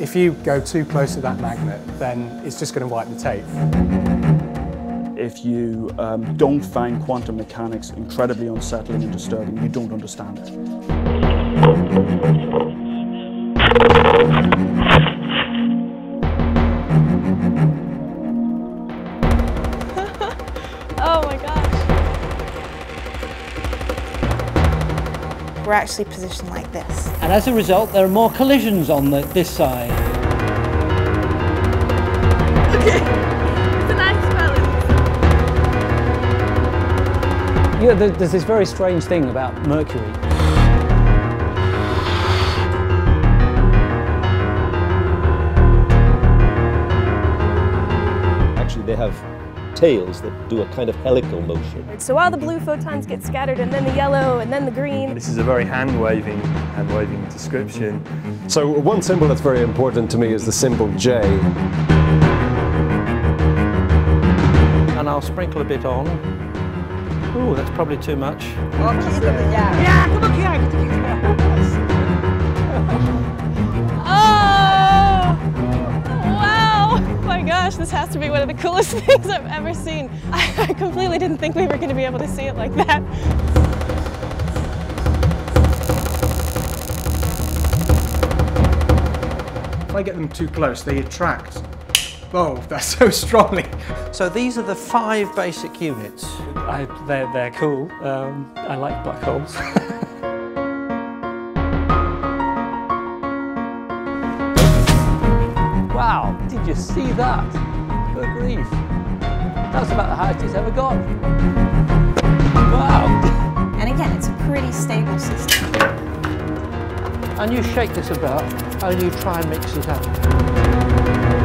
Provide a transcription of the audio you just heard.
If you go too close to that magnet, then it's just going to wipe the tape. If you um, don't find quantum mechanics incredibly unsettling and disturbing, you don't understand it. We're actually positioned like this. And as a result, there are more collisions on the, this side. Okay. It's a nice balance. Yeah, there's this very strange thing about Mercury. Actually, they have tails that do a kind of helical motion. So while the blue photons get scattered and then the yellow and then the green, This is a very hand-waving, hand-waving description. So one symbol that's very important to me is the symbol J. And I'll sprinkle a bit on. Ooh, that's probably too much. Oh! This has to be one of the coolest things I've ever seen. I, I completely didn't think we were going to be able to see it like that. If I get them too close, they attract. Oh, that's so strongly. So these are the five basic units. I, they're, they're cool. Um, I like black holes. wow, did you see that? Good grief. That's about the highest it's ever gone. Wow. And again, it's a pretty stable system. And you shake this about and you try and mix it up.